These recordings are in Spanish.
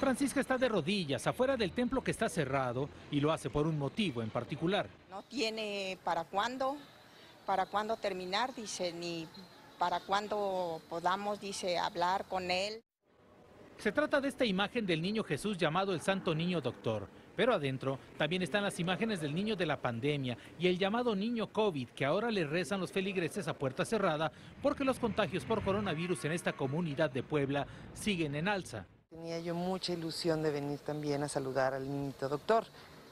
Francisca está de rodillas afuera del templo que está cerrado y lo hace por un motivo en particular. No tiene para cuándo, para cuándo terminar, dice, ni para cuándo podamos, dice, hablar con él. Se trata de esta imagen del niño Jesús llamado el Santo Niño Doctor, pero adentro también están las imágenes del niño de la pandemia y el llamado niño COVID que ahora le rezan los feligreses a puerta cerrada porque los contagios por coronavirus en esta comunidad de Puebla siguen en alza. Tenía yo mucha ilusión de venir también a saludar al niñito doctor.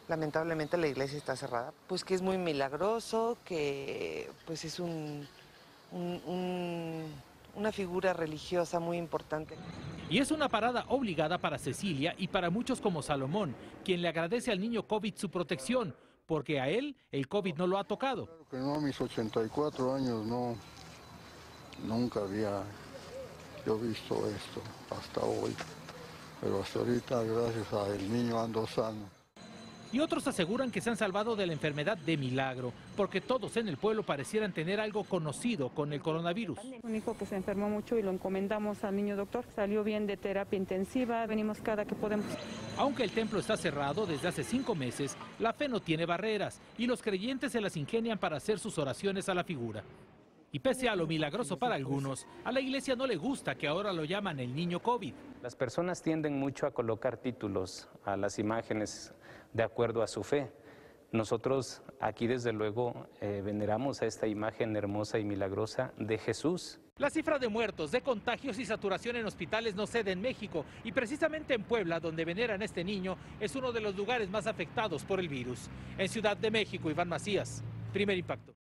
Lamentablemente la iglesia está cerrada. Pues que es muy milagroso, que pues es un, un- un- una figura religiosa muy importante. Y es una parada obligada para Cecilia y para muchos como Salomón, quien le agradece al niño COVID su protección, porque a él el COVID no lo ha tocado. Claro que no, a mis 84 años no, nunca había yo visto esto hasta hoy. Pero hasta ahorita, gracias al niño ando sano. Y otros aseguran que se han salvado de la enfermedad de milagro, porque todos en el pueblo parecieran tener algo conocido con el coronavirus. Un hijo que se enfermó mucho y lo encomendamos al niño doctor. Salió bien de terapia intensiva, venimos cada que podemos. Aunque el templo está cerrado desde hace cinco meses, la fe no tiene barreras y los creyentes se las ingenian para hacer sus oraciones a la figura. Y pese a lo milagroso para algunos, a la iglesia no le gusta que ahora lo llaman el niño COVID. Las personas tienden mucho a colocar títulos a las imágenes de acuerdo a su fe. Nosotros aquí desde luego eh, veneramos a esta imagen hermosa y milagrosa de Jesús. La cifra de muertos, de contagios y saturación en hospitales no cede en México y precisamente en Puebla, donde veneran a este niño, es uno de los lugares más afectados por el virus. En Ciudad de México, Iván Macías, primer impacto.